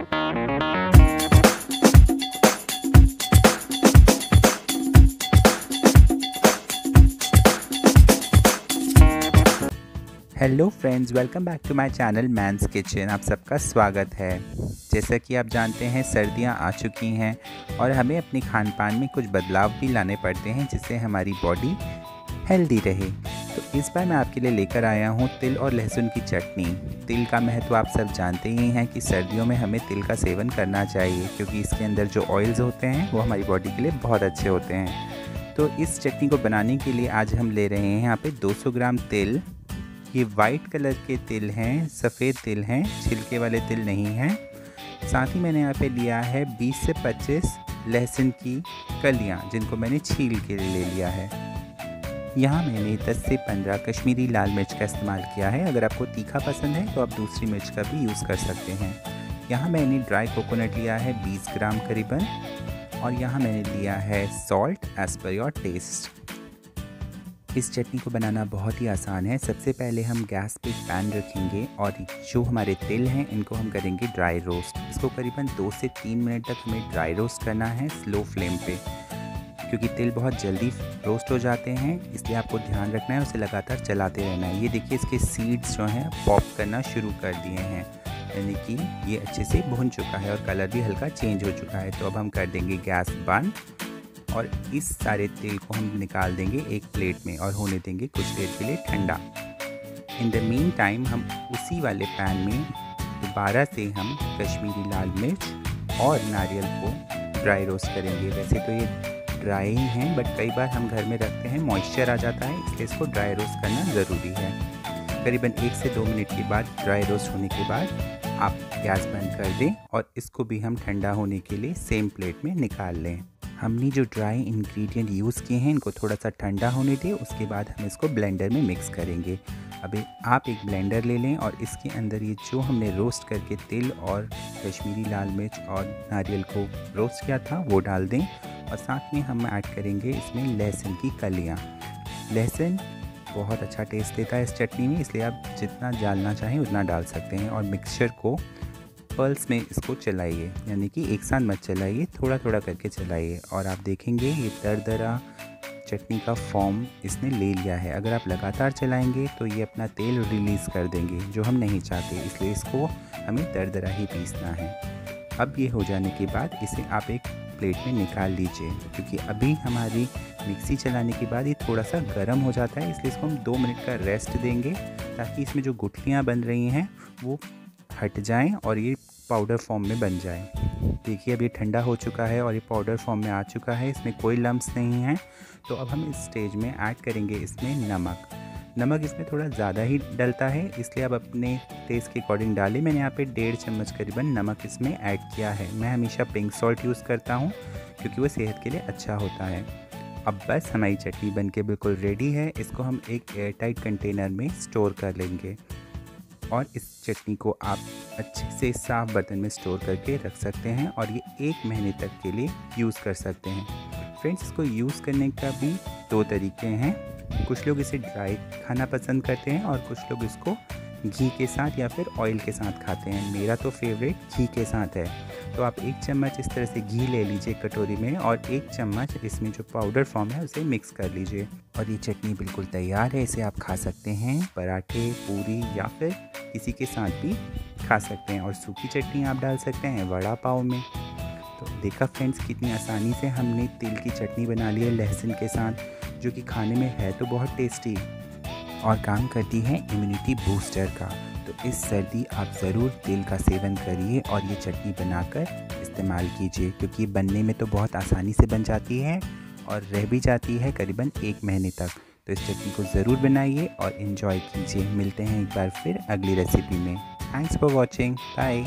Hello friends welcome back to my channel men's kitchen आप सबका स्वागत है। जैसा कि आप जानते हैं, सर्दियाँ आ चुकी हैं और हमें अपने खान पान में कुछ बदलाव भी लाने पड़ते हैं जिससे हमारी बॉडी हेल्दी रहे। तो इस बार मैं आपके लिए लेकर आया हूँ तिल और लहसुन की चटनी। तिल का महत्व आप सब जानते ही हैं कि सर्दियों में हमें तिल का सेवन करना चाहिए, क्योंकि इसके अंदर जो ऑयल्स होते हैं, वो हमारी बॉडी के लिए बहुत अच्छे होते हैं। तो इस चटनी को बनाने के लिए आज हम ले रहे हैं यहाँ पे 200 ग्राम तिल। ये वाइट कलर के तिल हैं, सफ़ेद तिल हैं, छिलके वाले तिल नहीं हैं। साथ ही मैंने यहाँ पे लिया है 20 से 25 लहसुन की कलियाँ, जिनको मैंने छील के ले लिया है। यहाँ मैंने 10 से 15 कश्मीरी लाल मिर्च का इस्तेमाल किया है। अगर आपको तीखा पसंद है तो आप दूसरी मिर्च का भी यूज़ कर सकते हैं। यहाँ मैंने ड्राई कोकोनट लिया है 20 ग्राम करीबन और यहाँ मैंने लिया है salt as per your taste इस चटनी को बनाना बहुत ही आसान है। सबसे पहले हम गैस पे पैन रखेंगे और जो हमारे तिल हैं, इनको हम करेंगे ड्राई रोस्ट इसको करीबन दो से तीन मिनट तक हमें ड्राई रोस्ट करना है स्लो फ्लेम पे। क्योंकि तेल बहुत जल्दी रोस्ट हो जाते हैं, इसलिए आपको ध्यान रखना है, उसे लगातार चलाते रहना है। ये देखिए, इसके सीड्स जो हैं पॉप करना शुरू कर दिए हैं। यानी कि ये अच्छे से भुन चुका है और कलर भी हल्का चेंज हो चुका है। तो अब हम कर देंगे गैस बंद और इस सारे तेल को हम निकाल देंगे एक प्लेट में और होने देंगे कुछ देर के लिए ठंडा। इन द मीन टाइम हम उसी वाले पैन में दोबारा से हम कश्मीरी लाल मिर्च और नारियल को ड्राई रोस्ट करेंगे। वैसे तो ये ड्राई ही हैं बट कई बार हम घर में रखते हैं मॉइस्चर आ जाता है, इसलिए इसको ड्राई रोस्ट करना ज़रूरी है। करीबन एक से दो मिनट के बाद ड्राई रोस्ट होने के बाद आप गैस बंद कर दें और इसको भी हम ठंडा होने के लिए सेम प्लेट में निकाल लें। हमने जो ड्राई इंग्रेडिएंट यूज़ किए हैं, इनको थोड़ा सा ठंडा होने दें, उसके बाद हम इसको ब्लेंडर में मिक्स करेंगे। अभी आप एक ब्लेंडर ले लें और इसके अंदर ये जो हमने रोस्ट करके तिल और कश्मीरी लाल मिर्च और नारियल को रोस्ट किया था, वो डाल दें। और साथ में हम ऐड करेंगे इसमें लहसुन की कलियाँ। लहसुन बहुत अच्छा टेस्ट देता है इस चटनी में, इसलिए आप जितना डालना चाहें उतना डाल सकते हैं। और मिक्सचर को पल्स में इसको चलाइए, यानी कि एक साथ मत चलाइए थोड़ा थोड़ा करके चलाइए। और आप देखेंगे ये दर दरा चटनी का फॉर्म इसने ले लिया है। अगर आप लगातार चलाएँगे तो ये अपना तेल रिलीज़ कर देंगे, जो हम नहीं चाहते, इसलिए इसको हमें दर दरा ही पीसना है। अब ये हो जाने के बाद इसे आप एक प्लेट में निकाल लीजिए, क्योंकि अभी हमारी मिक्सी चलाने के बाद ये थोड़ा सा गर्म हो जाता है, इसलिए इसको हम दो मिनट का रेस्ट देंगे, ताकि इसमें जो गुठलियाँ बन रही हैं, वो हट जाएँ और ये पाउडर फॉर्म में बन जाए। देखिए, अब ये ठंडा हो चुका है और ये पाउडर फॉर्म में आ चुका है, इसमें कोई लम्ब नहीं है। तो अब हम इस स्टेज में ऐड करेंगे इसमें नमक। नमक इसमें थोड़ा ज़्यादा ही डलता है, इसलिए आप अपने टेस्ट के अकॉर्डिंग डालें। मैंने यहाँ पे डेढ़ चम्मच करीबन नमक इसमें ऐड किया है। मैं हमेशा पिंक सॉल्ट यूज़ करता हूँ, क्योंकि वो सेहत के लिए अच्छा होता है। अब बस हमारी चटनी बन के बिल्कुल रेडी है। इसको हम एक एयर टाइट कंटेनर में स्टोर कर लेंगे। और इस चटनी को आप अच्छे से साफ़ बर्तन में स्टोर करके रख सकते हैं और ये एक महीने तक के लिए यूज़ कर सकते हैं। फ्रेंड्स इसको यूज़ करने का भी दो तरीके हैं। कुछ लोग इसे ड्राई खाना पसंद करते हैं और कुछ लोग इसको घी के साथ या फिर ऑयल के साथ खाते हैं। मेरा तो फेवरेट घी के साथ है। तो आप एक चम्मच इस तरह से घी ले लीजिए कटोरी में और एक चम्मच इसमें जो पाउडर फॉर्म है उसे मिक्स कर लीजिए। और ये चटनी बिल्कुल तैयार है, इसे आप खा सकते हैं। पराठे, पूरी या फिर किसी के साथ भी खा सकते हैं। और सूखी चटनी आप डाल सकते हैं वड़ा पाव में। तो देखा फ्रेंड्स, कितनी आसानी से हमने तिल की चटनी बना ली है लहसुन के साथ। जो कि खाने में है तो बहुत टेस्टी और काम करती है इम्यूनिटी बूस्टर का। तो इस सर्दी आप ज़रूर तेल का सेवन करिए और ये चटनी बनाकर इस्तेमाल कीजिए, क्योंकि बनने में तो बहुत आसानी से बन जाती है और रह भी जाती है करीबन एक महीने तक। तो इस चटनी को ज़रूर बनाइए और इन्जॉय कीजिए। मिलते हैं एक बार फिर अगली रेसिपी में। Thanks for watching bye